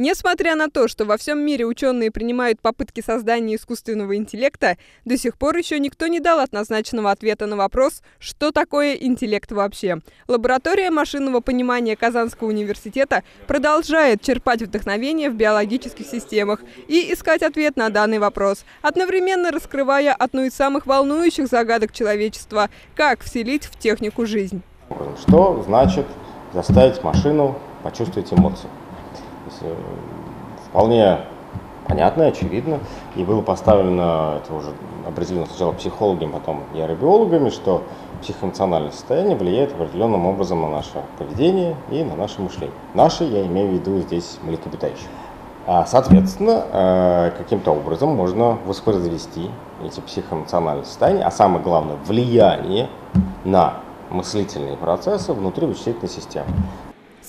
Несмотря на то, что во всем мире ученые принимают попытки создания искусственного интеллекта, до сих пор еще никто не дал однозначного ответа на вопрос, что такое интеллект вообще. Лаборатория машинного понимания Казанского университета продолжает черпать вдохновение в биологических системах и искать ответ на данный вопрос, одновременно раскрывая одну из самых волнующих загадок человечества – как вселить в технику жизнь. Что значит заставить машину почувствовать эмоции? Э, вполне понятно, очевидно, и было поставлено, это уже определено сначала психологами, потом нейробиологами, что психоэмоциональное состояние влияет определенным образом на наше поведение и на наше мышление. Наше, я имею в виду здесь млекопитающие. А, соответственно, э, каким-то образом можно воспроизвести эти психоэмоциональные состояния, а самое главное, влияние на мыслительные процессы внутри вычислительной системы.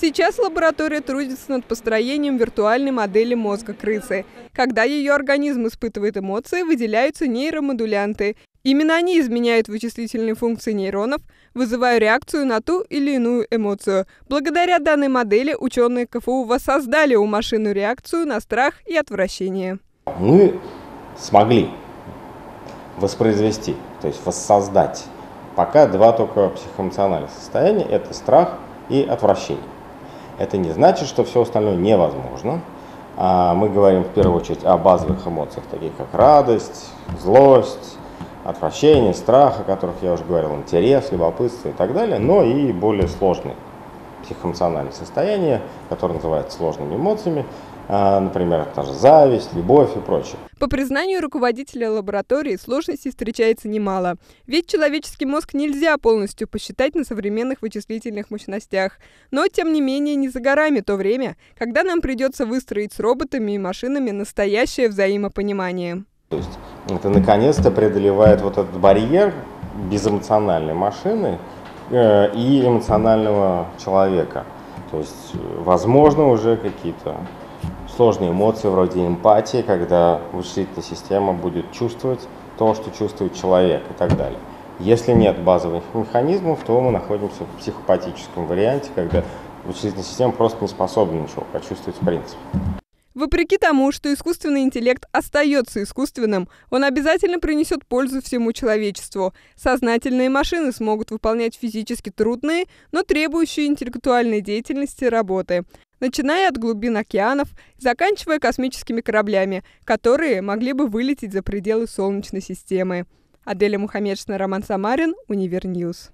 Сейчас лаборатория трудится над построением виртуальной модели мозга крысы. Когда ее организм испытывает эмоции, выделяются нейромодулянты. Именно они изменяют вычислительные функции нейронов, вызывая реакцию на ту или иную эмоцию. Благодаря данной модели ученые КФУ воссоздали у машины реакцию на страх и отвращение. Мы смогли воспроизвести, то есть воссоздать пока два только психоэмоциональных состояния – это страх и отвращение. Это не значит, что все остальное невозможно. А мы говорим в первую очередь о базовых эмоциях, таких как радость, злость, отвращение, страх, о которых я уже говорил, интерес, любопытство и так далее, но и более сложные психоэмоциональные состояния, которые называются сложными эмоциями, например, та же зависть, любовь и прочее. По признанию руководителя лаборатории, сложностей встречается немало. Ведь человеческий мозг нельзя полностью посчитать на современных вычислительных мощностях. Но, тем не менее, не за горами то время, когда нам придется выстроить с роботами и машинами настоящее взаимопонимание. То есть это наконец-то преодолевает вот этот барьер безэмоциональной машины э, и эмоционального человека. То есть, возможно, уже какие-то сложные эмоции вроде эмпатии, когда вычислительная система будет чувствовать то, что чувствует человек и так далее. Если нет базовых механизмов, то мы находимся в психопатическом варианте, когда вычислительная система просто не способна ничего почувствовать в принципе. Вопреки тому, что искусственный интеллект остается искусственным, он обязательно принесет пользу всему человечеству. Сознательные машины смогут выполнять физически трудные, но требующие интеллектуальной деятельности работы начиная от глубин океанов, заканчивая космическими кораблями, которые могли бы вылететь за пределы Солнечной системы. Аделя Мухаммедшина, Роман Самарин, Univer News.